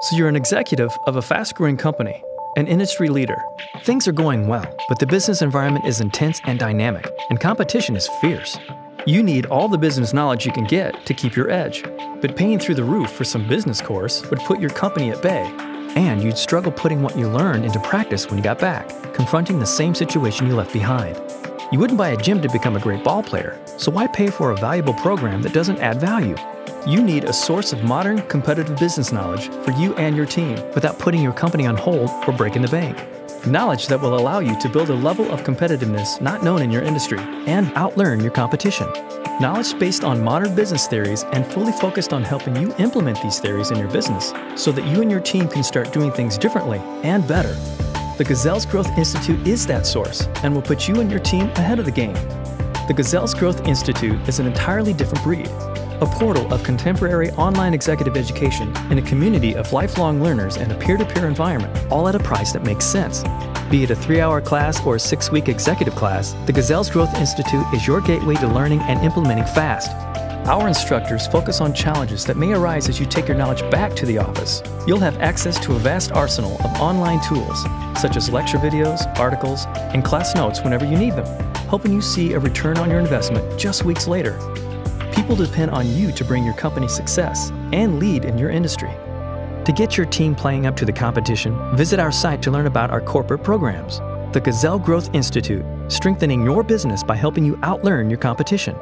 So you're an executive of a fast growing company, an industry leader. Things are going well, but the business environment is intense and dynamic, and competition is fierce. You need all the business knowledge you can get to keep your edge, but paying through the roof for some business course would put your company at bay, and you'd struggle putting what you learned into practice when you got back, confronting the same situation you left behind. You wouldn't buy a gym to become a great ball player, so why pay for a valuable program that doesn't add value? You need a source of modern, competitive business knowledge for you and your team without putting your company on hold or breaking the bank. Knowledge that will allow you to build a level of competitiveness not known in your industry and outlearn your competition. Knowledge based on modern business theories and fully focused on helping you implement these theories in your business so that you and your team can start doing things differently and better. The Gazelle's Growth Institute is that source and will put you and your team ahead of the game. The Gazelle's Growth Institute is an entirely different breed a portal of contemporary online executive education in a community of lifelong learners and a peer to peer environment, all at a price that makes sense. Be it a three hour class or a six week executive class, the Gazelle's Growth Institute is your gateway to learning and implementing fast. Our instructors focus on challenges that may arise as you take your knowledge back to the office. You'll have access to a vast arsenal of online tools, such as lecture videos, articles, and class notes whenever you need them, helping you see a return on your investment just weeks later. People depend on you to bring your company success and lead in your industry. To get your team playing up to the competition, visit our site to learn about our corporate programs. The Gazelle Growth Institute, strengthening your business by helping you outlearn your competition.